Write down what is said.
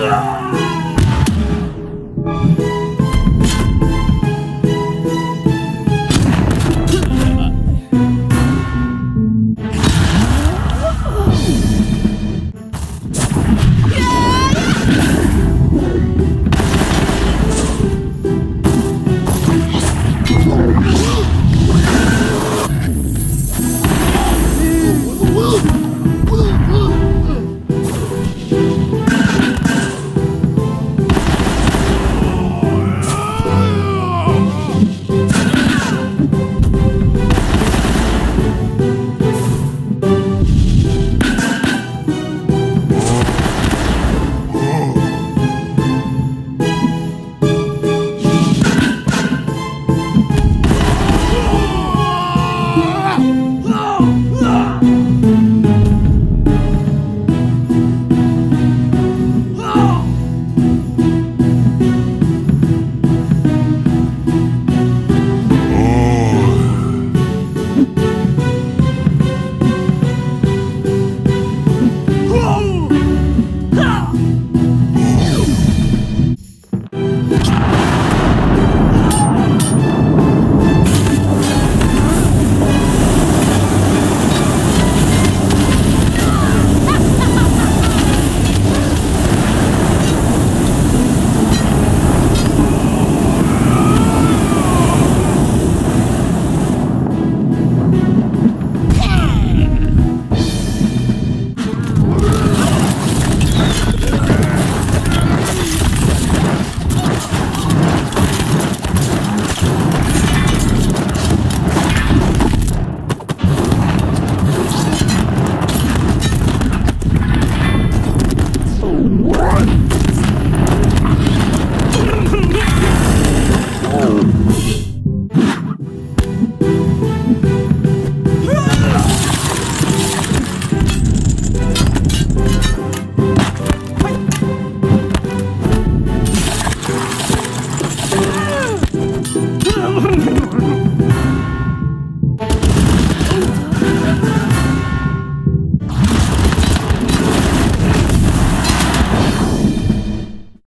Yeah.